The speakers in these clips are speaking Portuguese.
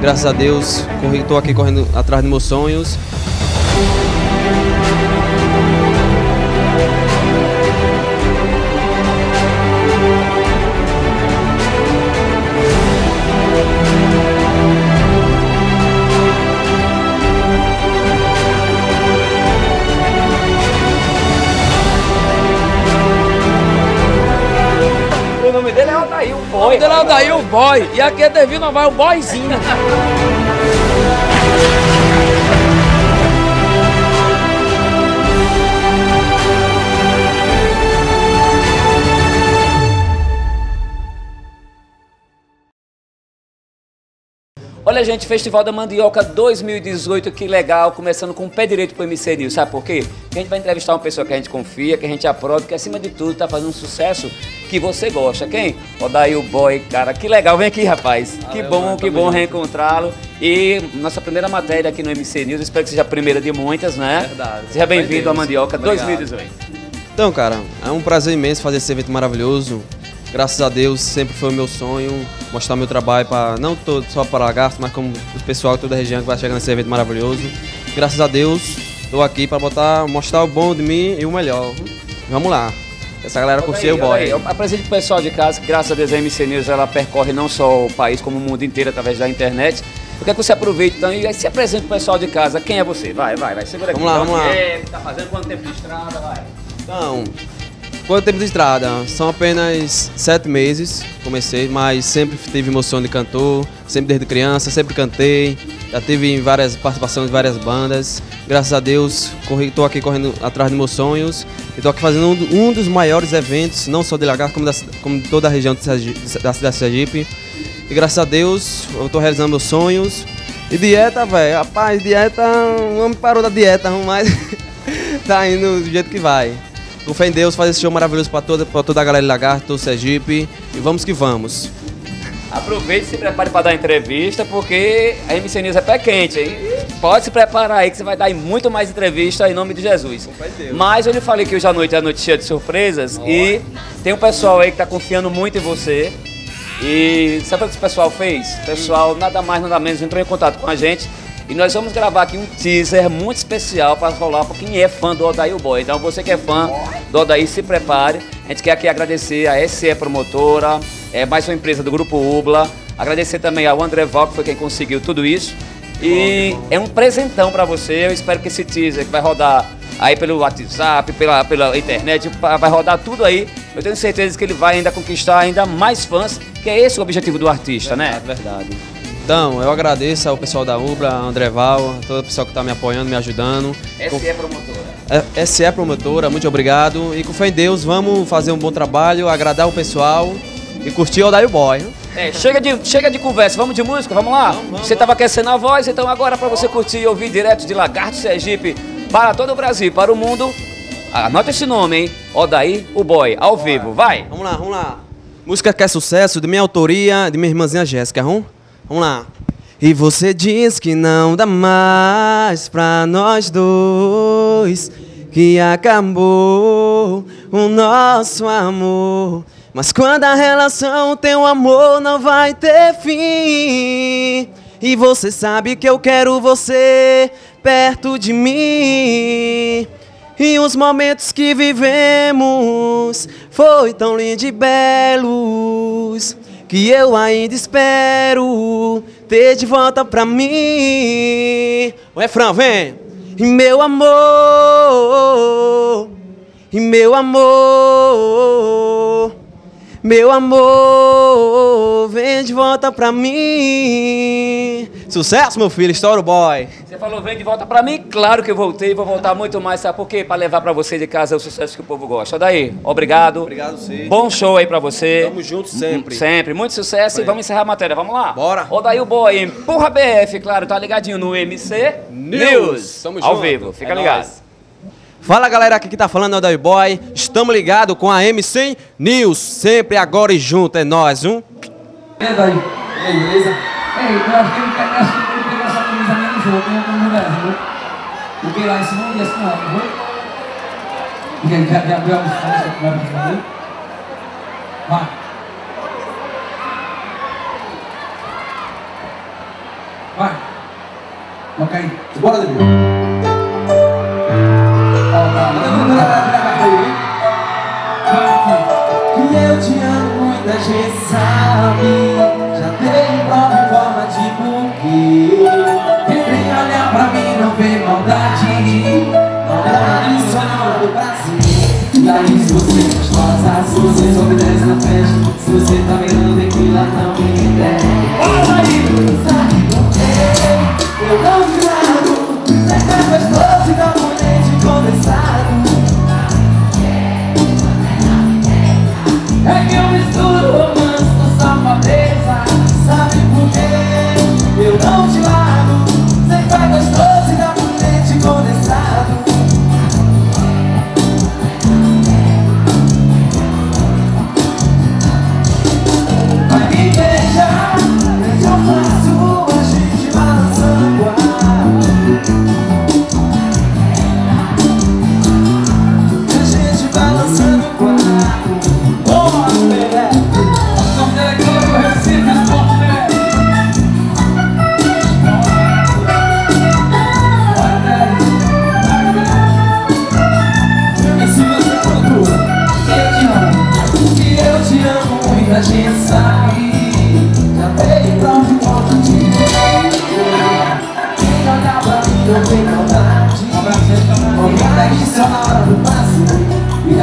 Graças a Deus, estou aqui correndo atrás dos meus sonhos. E aqui é Devino vai o boyzinho. Olha, gente, Festival da Mandioca 2018, que legal, começando com o pé direito pro MC News, sabe por quê? Porque a gente vai entrevistar uma pessoa que a gente confia, que a gente aprova, que acima de tudo tá fazendo um sucesso que você gosta. Quem? O daí o boy, cara, que legal, vem aqui, rapaz. Valeu, que bom, mano, que bom reencontrá-lo. E nossa primeira matéria aqui no MC News, espero que seja a primeira de muitas, né? Verdade. Seja bem-vindo à Mandioca Obrigado. 2018. Então, cara, é um prazer imenso fazer esse evento maravilhoso graças a Deus sempre foi o meu sonho mostrar meu trabalho para não todo, só para Lagarto, mas como o pessoal de toda a região que vai chegar nesse evento maravilhoso. Graças a Deus estou aqui para botar, mostrar o bom de mim e o melhor. Vamos lá. Essa galera curtiu o boy. Eu apresento o pessoal de casa que graças a Deus a MC News ela percorre não só o país como o mundo inteiro através da internet. Eu quero que você aproveite então e se apresente o pessoal de casa. Quem é você? Vai, vai, vai. Segura aqui. Vamos lá, vamos lá. É, tá fazendo quanto tempo de estrada? Vai. Então, Quanto tempo de estrada? São apenas sete meses. Comecei, mas sempre tive emoção de cantor, sempre desde criança, sempre cantei. Já tive várias participações em várias bandas. Graças a Deus, estou aqui correndo atrás dos meus sonhos. E estou aqui fazendo um, um, dos maiores eventos, não só de Lagarto, como, como de toda a região da cidade de Sergipe. E graças a Deus, eu estou realizando meus sonhos. E dieta, velho, rapaz, dieta, o homem parou da dieta, mas tá indo do jeito que vai. Com fé em Deus, faz esse show maravilhoso para toda, toda a galera de Lagarto, todo Sergipe. E vamos que vamos. Aproveite e se prepare para dar entrevista, porque a MC News é pé quente, hein? Pode se preparar aí que você vai dar muito mais entrevista em nome de Jesus. Mas eu lhe falei que hoje à noite é a noite cheia de surpresas Nossa. e tem um pessoal aí que está confiando muito em você. E sabe o que esse pessoal fez? O pessoal, nada mais, nada menos, entrou em contato com a gente e nós vamos gravar aqui um teaser muito especial para rolar para quem é fã do Odaí Boy. Então você que é fã do Odaí, se prepare. A gente quer aqui agradecer a SE Promotora, é mais uma empresa do Grupo Ubla. Agradecer também ao André Val, que foi quem conseguiu tudo isso. E é um presentão para você. Eu espero que esse teaser que vai rodar aí pelo WhatsApp, pela, pela internet, vai rodar tudo aí. Eu tenho certeza que ele vai ainda conquistar ainda mais fãs, que é esse o objetivo do artista, verdade, né? Verdade. Então, eu agradeço ao pessoal da Ubra, André Val, todo o pessoal que está me apoiando, me ajudando. SE é Promotora. É, SE é Promotora, muito obrigado. E com fé em Deus, vamos fazer um bom trabalho, agradar o pessoal e curtir o Daio Boy. É, chega de, chega de conversa, vamos de música, vamos lá? Vamos, vamos, você estava aquecendo a voz, então agora para você curtir e ouvir direto de Lagarto Sergipe para todo o Brasil, para o mundo, anota esse nome, hein? Odaí, o boy, ao Bora. vivo, vai! Vamos lá, vamos lá. Música que é sucesso, de minha autoria, de minha irmãzinha Jéssica, vamos? Vamos lá. E você diz que não dá mais pra nós dois, que acabou o nosso amor. Mas quando a relação tem um amor, não vai ter fim. E você sabe que eu quero você perto de mim. E os momentos que vivemos foi tão lindo e belos que eu ainda espero ter de volta pra mim. O refrão, vem! E meu amor, e meu amor, meu amor, vem de volta pra mim. Sucesso, meu filho, Story Boy. Você falou, vem de volta pra mim? Claro que eu voltei, vou voltar muito mais, sabe por quê? Pra levar pra você de casa o sucesso que o povo gosta. Daí, obrigado. Obrigado, sim. Bom show aí pra você. Tamo junto sempre. Sempre, muito sucesso Bem. e vamos encerrar a matéria, vamos lá? Bora. Daí o Boy, empurra BF, claro, tá ligadinho no MC News. News. Tamo Ao junto. vivo, fica é ligado. Nóis. Fala galera, aqui que tá falando é o Daí Boy. Estamos ligados com a MC News. Sempre agora e junto, é nós, um. É, Daí. Beleza? Ei, eu acho que ele acho que ele pegou essa camisa menos outra, né? Como no Brasil. Porque lá em cima não não, não foi? Ninguém quer abrir os fãs que vai fazer? Vai. Vai. Aí. Bora, Davi. Muita gente sabe. Já tem em forma de buquê. Quem olhar pra mim não vê maldade. Maldade só do Brasil. Aí, se você é gostosa, se você sobe desce na festa, se você tá mirando tequila, não me entregue. Fala aí! Sabe por? Eu não te largo, sempre é gostoso e dá um leite condensado.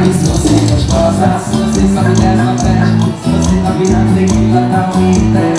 Aí se você é se você sabe dessa festa Se você tá virando tequila, tá me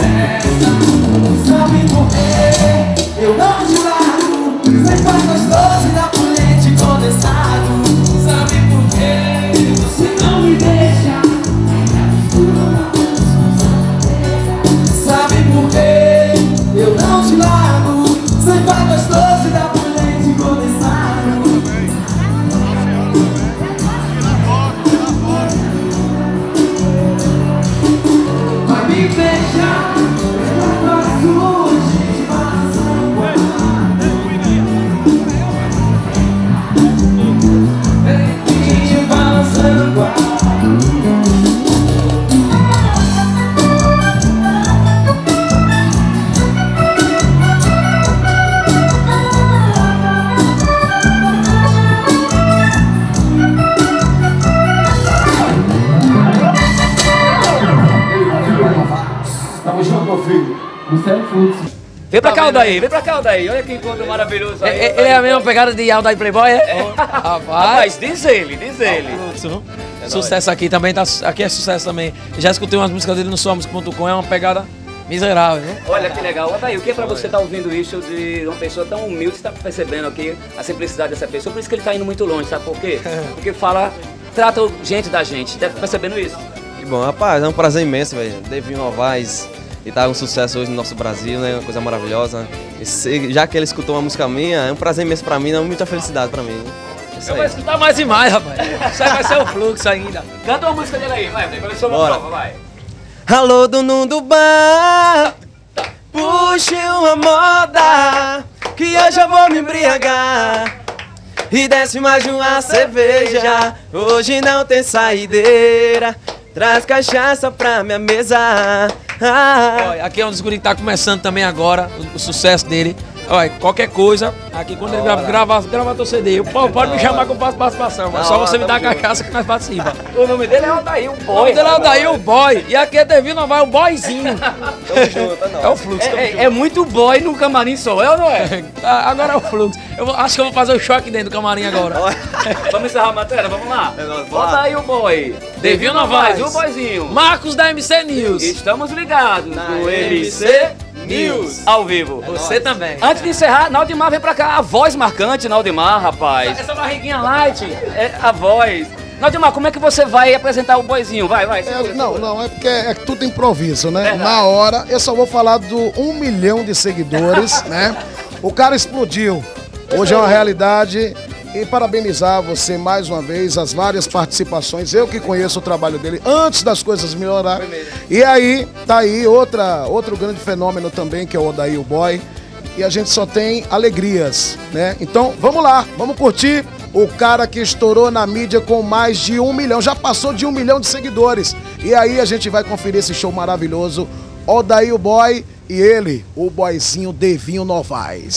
Vem pra cá, Aldair, vem pra cá, Aldair. Olha que encontro maravilhoso aí. É- Ele é a mesma pegada de Aldair Playboy, é? Rapaz. Rapaz, diz ele, diz ele. Sucesso aqui também, tá, aqui é sucesso também. Já escutei umas músicas dele no somos.com, é uma pegada miserável, viu? Olha que legal. Aldair, o que é pra você estar ouvindo isso de uma pessoa tão humilde, você tá percebendo aqui a simplicidade dessa pessoa? Por isso que ele tá indo muito longe, sabe por quê? Porque fala, trata gente da gente. Tá percebendo isso? Que bom, rapaz, é um prazer imenso, velho. Devinho Novaes e tá um sucesso hoje no nosso Brasil, né? Uma coisa maravilhosa. E já que ele escutou uma música minha, é um prazer imenso pra mim, é muita felicidade pra mim. Eu vou escutar mais e mais, rapaz. Isso aí vai ser o fluxo ainda. Canta uma música dele aí, vai, começou uma Bora. prova, vai. Alô, dono do bar, puxe uma moda, que hoje eu vou me embriagar. E desce mais de uma cerveja, hoje não tem saideira, traz cachaça pra minha mesa. Ah. Aqui é um dos guri que tá começando também agora, o, o sucesso dele. Olha, qualquer coisa, aqui quando ele grava, grava, grava teu CD, eu, pô, pode me chamar que eu faço participação, mas Da só hora, você me dá a cachaça que nós participa. O nome dele é Aldair, o O boy. nome dele é o Daí, o boy, e aqui é Devido não vai o boyzinho. Tamo junto, É o fluxo. É, é- é muito boy no camarim só, é ou não é? Ah, Agora é o fluxo. Eu vou- acho que eu vou fazer o choque dentro do camarim agora. vamos encerrar a matéria, vamos lá. É Bota aí o boy. Devil Novaes, Novaes. o boyzinho. Marcos da MC News. Estamos ligados Na no MC MC News. Ao vivo. Você também. Antes de encerrar, Naldimar vem pra cá. A voz marcante, Naldimar, rapaz. Essa barriguinha light. É a voz. Naldimar, como é que você vai apresentar o boizinho? Vai, vai. É, segura, não, segura. não, é porque é tudo improviso, né? Verdade. Na hora, eu só vou falar do um milhão de seguidores, né? O cara explodiu. Hoje é uma realidade. E parabenizar você mais uma vez, as várias participações. Eu que conheço o trabalho dele antes das coisas melhorarem. E aí, tá aí outra, outro grande fenômeno também, que é o Odaí o Boy. E a gente só tem alegrias, né? Então, vamos lá, vamos curtir o cara que estourou na mídia com mais de um milhão, já passou de um milhão de seguidores. E aí a gente vai conferir esse show maravilhoso Odaí o boy e ele, o boyzinho Devinho Novaes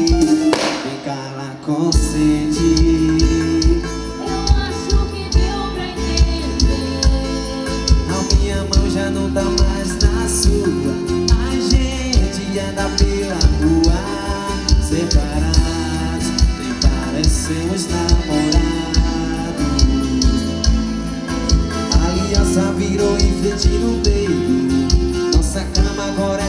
concedi. Eu acho que deu pra entender. A minha mão já não tá mais na sua. A gente anda pela rua Separados, nem parecemos namorados. A aliança virou enfeite no dedo. Nossa cama agora